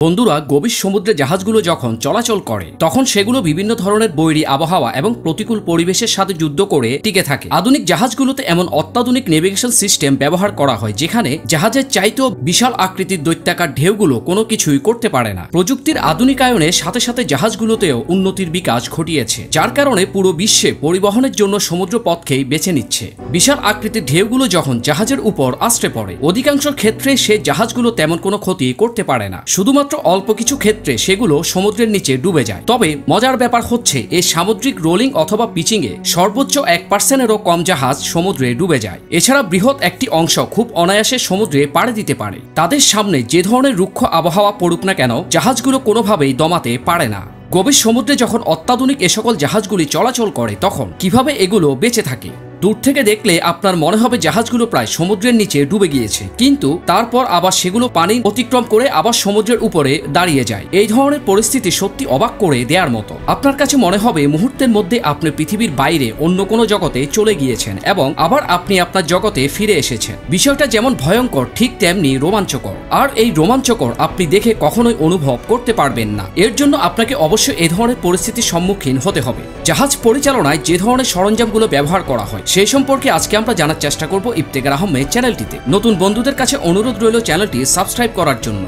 বন্ধুরা, গভীর সমুদ্রে জাহাজগুলো যখন চলাচল করে, তখন সেগুলো বিভিন্ন ধরনের বৈরী আবহাওয়া এবং প্রতিকূল পরিবেশের সাথে যুদ্ধ করে টিকে থাকে। আধুনিক জাহাজগুলোতে এমন অত্যাধুনিক নেভিগেশন সিস্টেম ব্যবহার করা হয়, যেখানে জাহাজের চাইতেও বিশাল আকৃতির দৈত্যাকার ঢেউগুলো কোনো কিছুই করতে পারে না। প্রযুক্তির আধুনিকায়নের সাথে সাথে জাহাজগুলোতেও উন্নতির বিকাশ ঘটিয়েছে, যার কারণে পুরো বিশ্বে পরিবহনের জন্য সমুদ্র পথকেই বেছে নিচ্ছে। বিশাল আকৃতির ঢেউগুলো যখন জাহাজের উপর আশ্রে পড়ে, অধিকাংশ ক্ষেত্রে সে জাহাজগুলো তেমন কোনো ক্ষতি করতে পারে না। শুধুমাত্র অল্প কিছু ক্ষেত্রে সেগুলো সমুদ্রের নিচে ডুবে যায়। তবে মজার ব্যাপার হচ্ছে এই সামুদ্রিক রোলিং অথবা পিচিং এ সর্বোচ্চ এক পার্সেন্টেরও কম জাহাজ সমুদ্রে ডুবে যায়। এছাড়া বৃহৎ একটি অংশ খুব অনায়াসে সমুদ্রে পাড়ে দিতে পারে। তাদের সামনে যে ধরনের রুক্ষ আবহাওয়া পড়ুক না কেন, জাহাজগুলো কোনোভাবেই দমাতে পারে না। গভীর সমুদ্রে যখন অত্যাধুনিক এ সকল জাহাজগুলি চলাচল করে, তখন কীভাবে এগুলো বেঁচে থাকে? দূর থেকে দেখলে আপনার মনে হবে জাহাজগুলো প্রায় সমুদ্রের নিচে ডুবে গিয়েছে। কিন্তু তারপর আবার সেগুলো পানি অতিক্রম করে আবার সমুদ্রের উপরে দাঁড়িয়ে যায়। এই ধরনের পরিস্থিতি সত্যি অবাক করে দেওয়ার মতো। আপনার কাছে মনে হবে মুহূর্তের মধ্যে আপনি পৃথিবীর বাইরে অন্য কোনো জগতে চলে গিয়েছেন এবং আবার আপনি আপনার জগতে ফিরে এসেছেন। বিষয়টা যেমন ভয়ঙ্কর, ঠিক তেমনি রোমাঞ্চকর। আর এই রোমাঞ্চকর আপনি দেখে কখনোই অনুভব করতে পারবেন না। এর জন্য আপনাকে অবশ্যই এ ধরনের পরিস্থিতির সম্মুখীন হতে হবে। জাহাজ পরিচালনায় যে ধরনের সরঞ্জামগুলো ব্যবহার করা হয় সেই সম্পর্কে আজকে আমরা জানার চেষ্টা করব ইফতেকার আহমেদ চ্যানেলটিতে। নতুন বন্ধুদের কাছে অনুরোধ রইল চ্যানেলটি সাবস্ক্রাইব করার জন্য।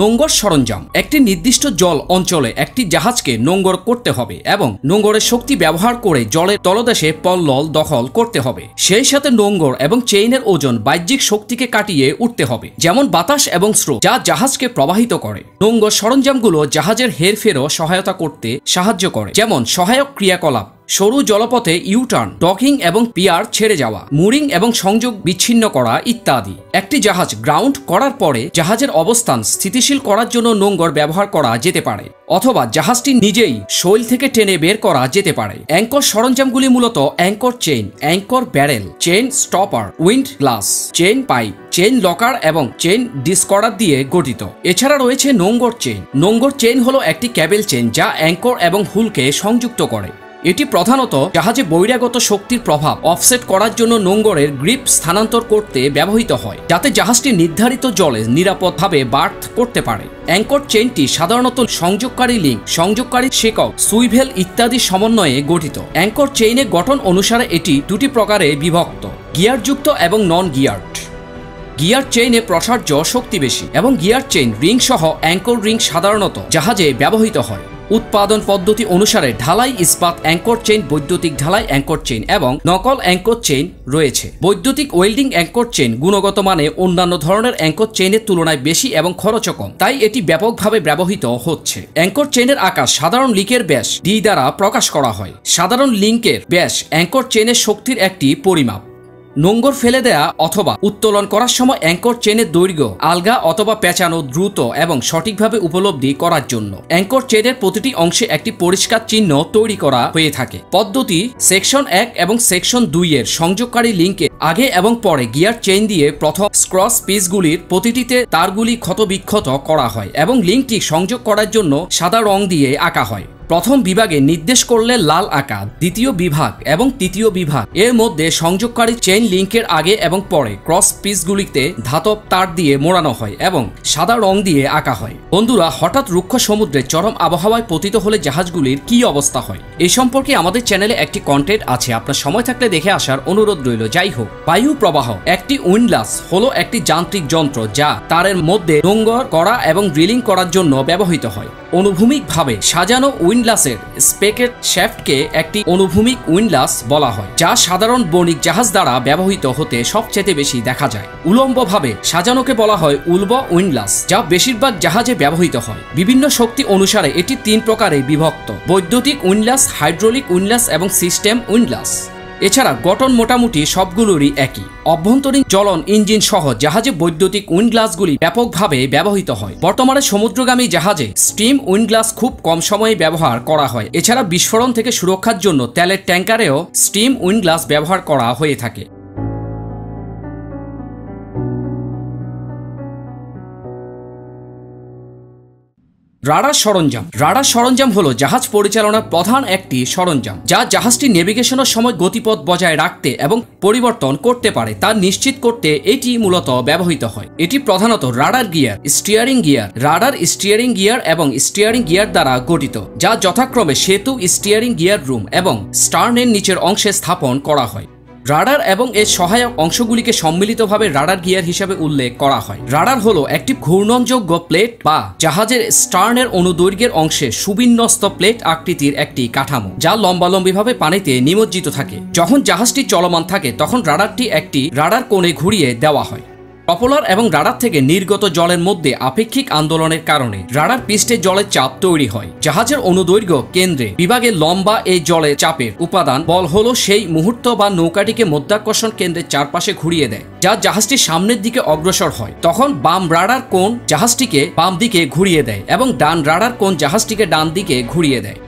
নোঙ্গর সরঞ্জাম। একটি নির্দিষ্ট জল অঞ্চলে একটি জাহাজকে নোঙ্গর করতে হবে এবং নোঙ্গরের শক্তি ব্যবহার করে জলের তলদেশে পল্লল দখল করতে হবে। সেই সাথে নোঙ্গর এবং চেইনের ওজন বাহ্যিক শক্তিকে কাটিয়ে উঠতে হবে, যেমন বাতাস এবং স্রোত, যা জাহাজকে প্রবাহিত করে। নোঙ্গর সরঞ্জামগুলো জাহাজের হেরফেরও সহায়তা করতে সাহায্য করে, যেমন সহায়ক ক্রিয়াকলাপ সরু জলপথে ইউটার্ন, ডকিং এবং পিয়ার ছেড়ে যাওয়া, মুরিং এবং সংযোগ বিচ্ছিন্ন করা ইত্যাদি। একটি জাহাজ গ্রাউন্ড করার পরে জাহাজের অবস্থান স্থিতিশীল করার জন্য নোঙ্গর ব্যবহার করা যেতে পারে, অথবা জাহাজটি নিজেই শৈল থেকে টেনে বের করা যেতে পারে। অ্যাঙ্কর সরঞ্জামগুলি মূলত anchor chain, anchor barrel, chain stopper, windlass, chain pipe, chain locker এবং চেইন ডিসকর্ডার দিয়ে গঠিত। এছাড়া রয়েছে নোঙ্গর চেইন। নোঙ্গর চেইন হলো একটি ক্যাবেল চেইন যা অ্যাঙ্কর এবং হুলকে সংযুক্ত করে। এটি প্রধানত জাহাজে বহিরাগত শক্তির প্রভাব অফসেট করার জন্য নোঙ্গরের গ্রিপ স্থানান্তর করতে ব্যবহৃত হয়, যাতে জাহাজটি নির্ধারিত জলে নিরাপদভাবে বার্থ করতে পারে। অ্যাঙ্কর চেইনটি সাধারণত সংযোগকারী লিঙ্ক, সংযোগকারী শেকক, সুইভেল ইত্যাদি সমন্বয়ে গঠিত। অ্যাঙ্কর চেইনের গঠন অনুসারে এটি দুটি প্রকারে বিভক্ত, গিয়ারযুক্ত এবং নন গিয়ার্ড গিয়ার চেইনে প্রসার্য শক্তি বেশি এবং গিয়ার চেইন রিং সহ অ্যাঙ্কর রিং সাধারণত জাহাজে ব্যবহৃত হয়। উৎপাদন পদ্ধতি অনুসারে ঢালাই ইস্পাত অ্যাঙ্কর চেইন, বৈদ্যুতিক ঢালাই অ্যাঙ্কর চেইন এবং নকল অ্যাঙ্কর চেইন রয়েছে। বৈদ্যুতিক ওয়েল্ডিং অ্যাঙ্কর চেইন গুণগত মানে অন্যান্য ধরনের অ্যাঙ্কর চেইনের তুলনায় বেশি এবং খরচও কম, তাই এটি ব্যাপকভাবে ব্যবহৃত হচ্ছে। অ্যাঙ্কর চেইনের আকার সাধারণ লিঙ্কের ব্যাস ডি দ্বারা প্রকাশ করা হয়। সাধারণ লিঙ্কের ব্যাস অ্যাঙ্কর চেইনের শক্তির একটি পরিমাপ। নোঙ্গর ফেলে দেয়া অথবা উত্তোলন করার সময় অ্যাঙ্কর চেনের দৈর্ঘ্য, আলগা অথবা পেঁচানো দ্রুত এবং সঠিকভাবে উপলব্ধি করার জন্য। অ্যাঙ্কর চেনের প্রতিটি অংশে একটি পরিষ্কার চিহ্ন তৈরি করা হয়ে থাকে। পদ্ধতি সেকশন এক এবং সেকশন দুই এর সংযোগকারী লিঙ্কে আগে এবং পরে গিয়ার চেইন দিয়ে প্রথম স্ক্রস পিসগুলির প্রতিটিতে তারগুলি ক্ষতবিক্ষত করা হয় এবং লিঙ্কটি সংযোগ করার জন্য সাদা রং দিয়ে আঁকা হয়। প্রথম বিভাগে নির্দেশ করলে লাল আঁকা, দ্বিতীয় বিভাগ এবং তৃতীয় বিভাগ। এর মধ্যে সংযোগকারী চেইন লিঙ্কের আগে এবং পরে ক্রস পিসগুলিতে ধাতব তার দিয়ে মোড়ানো হয় এবং সাদা রং দিয়ে আঁকা হয়। বন্ধুরা, হঠাৎ রুক্ষ সমুদ্রে চরম আবহাওয়ায় পতিত হলে জাহাজগুলির কি অবস্থা হয়? এই সম্পর্কে আমাদের চ্যানেলে একটি কন্টেন্ট আছে। আপনার সময় থাকলে দেখে আসার অনুরোধ রইল। যাই হোক, বায়ু প্রবাহ, একটি উইন্ডলাস হলো একটি যান্ত্রিক যন্ত্র যা তারের মধ্যে নোঙ্গর করা এবং ড্রিলিং করার জন্য ব্যবহৃত হয়। অনুভূমিকভাবে সাজানো উইন্ডলাসের স্পেকেট শ্যাফটকে একটি অনুভূমিক উইন্ডলাস বলা হয়, যা সাধারণ বণিক জাহাজ দ্বারা ব্যবহৃত হতে সবচেয়ে বেশি দেখা যায়। উলম্বভাবে সাজানোকে বলা হয় উলব উইন্ডলাস, যা বেশিরভাগ জাহাজে ব্যবহৃত হয়। বিভিন্ন শক্তি অনুসারে এটি তিন প্রকারে বিভক্ত, বৈদ্যুতিক উইন্ডলাস, হাইড্রোলিক উইন্ডলাস এবং সিস্টেম উইন্ডলাস। এছাড়া গঠন মোটামুটি সবগুলোরই একই। অভ্যন্তরীণ জ্বলন ইঞ্জিন সহ জাহাজে বৈদ্যুতিক উইন্ডগ্লাসগুলি ব্যাপকভাবে ব্যবহৃত হয়। বর্তমানে সমুদ্রগামী জাহাজে স্টিম উইন্ডগ্লাস খুব কম সময়ে ব্যবহার করা হয়। এছাড়া বিস্ফোরণ থেকে সুরক্ষার জন্য তেলের ট্যাঙ্কারেও স্টিম উইন্ডগ্লাস ব্যবহার করা হয়ে থাকে। রাডার সরঞ্জাম। রাডার সরঞ্জাম হলো জাহাজ পরিচালনার প্রধান একটি সরঞ্জাম, যা জাহাজটি নেভিগেশনের সময় গতিপথ বজায় রাখতে এবং পরিবর্তন করতে পারে, তা নিশ্চিত করতে এটি মূলত ব্যবহৃত হয়। এটি প্রধানত rudder gear, steering gear, rudder steering gear এবং স্টিয়ারিং গিয়ার দ্বারা গঠিত, যা যথাক্রমে সেতু স্টিয়ারিং গিয়ার রুম এবং স্টার্নের নিচের অংশে স্থাপন করা হয়। রাডার এবং এর সহায়ক অংশগুলিকে সম্মিলিতভাবে রাডার গিয়ার হিসাবে উল্লেখ করা হয়। রাডার হলো একটি ঘূর্ণনযোগ্য প্লেট বা জাহাজের স্টার্নের অনুদৈর্ঘ্যের অংশে সুবিন্যস্ত প্লেট আকৃতির একটি কাঠামো, যা লম্বালম্বিভাবে পানিতে নিমজ্জিত থাকে। যখন জাহাজটি চলমান থাকে, তখন রাডারটি একটি রাডার কোণে ঘুরিয়ে দেওয়া হয়। পপুলার এবং রাডার থেকে নির্গত জলের মধ্যে আপেক্ষিক আন্দোলনের কারণে রাডার পৃষ্ঠে জলের চাপ তৈরি হয়। জাহাজের অনুদৈর্ঘ্য কেন্দ্রে বিভাগে লম্বা এই জলে চাপের উপাদান বল হলো সেই মুহূর্ত বা নৌকাটিকে মধ্যাকর্ষণ কেন্দ্রের চারপাশে ঘুরিয়ে দেয়, যা জাহাজটি সামনের দিকে অগ্রসর হয়। তখন বাম রাডার কোণ জাহাজটিকে বাম দিকে ঘুরিয়ে দেয় এবং ডান রাডার কোণ জাহাজটিকে ডান দিকে ঘুরিয়ে দেয়।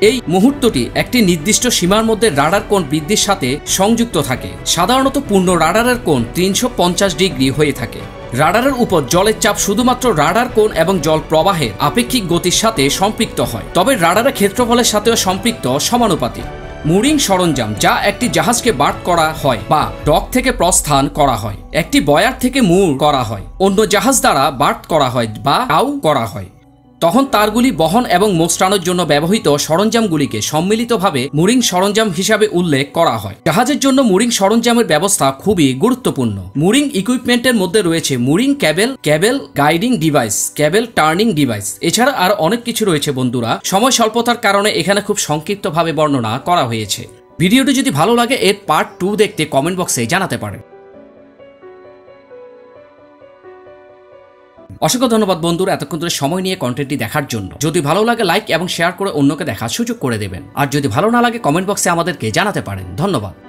এই মুহূর্তটি একটি নির্দিষ্ট সীমার মধ্যে রাডার কোণ বৃদ্ধির সাথে সংযুক্ত থাকে। সাধারণত পূর্ণ রাডারের কোণ তিনশো পঞ্চাশ ডিগ্রি হয়ে থাকে। রাডারের উপর জলের চাপ শুধুমাত্র রাডার কোণ এবং জল প্রবাহের আপেক্ষিক গতির সাথে সম্পৃক্ত হয়। তবে রাডারের ক্ষেত্রফলের সাথেও সম্পৃক্ত সমানুপাতিক। মুরিং সরঞ্জাম, যা একটি জাহাজকে বার্ট করা হয় বা ডক থেকে প্রস্থান করা হয়, একটি বয়ার থেকে মুর করা হয়, অন্য জাহাজ দ্বারা বার্ট করা হয় বা কাউ করা হয়। তখন তারগুলি বহন এবং মোস্টানোর জন্য ব্যবহৃত সরঞ্জামগুলিকে সম্মিলিতভাবে মুরিং সরঞ্জাম হিসাবে উল্লেখ করা হয়। জাহাজের জন্য মুরিং সরঞ্জামের ব্যবস্থা খুবই গুরুত্বপূর্ণ। মুরিং ইকুইপমেন্টের মধ্যে রয়েছে mooring cable cable guiding device, cable turning device. এছাড়া আর অনেক কিছু রয়েছে বন্ধুরা। সময় স্বল্পতার কারণে এখানে খুব সংক্ষিপ্তভাবে বর্ণনা করা হয়েছে। ভিডিওটি যদি ভালো লাগে, এর পার্ট টু দেখতে কমেন্ট বক্সে জানাতে পারেন। অসংখ্য ধন্যবাদ বন্ধুরা এতক্ষণ ধরে সময় নিয়ে কন্টেন্টটি দেখার জন্য। যদি ভালো লাগে লাইক এবং শেয়ার করে অন্যকে দেখার সুযোগ করে দেবেন। আর যদি ভালো না লাগে কমেন্ট বক্সে আমাদেরকে জানাতে পারেন। ধন্যবাদ।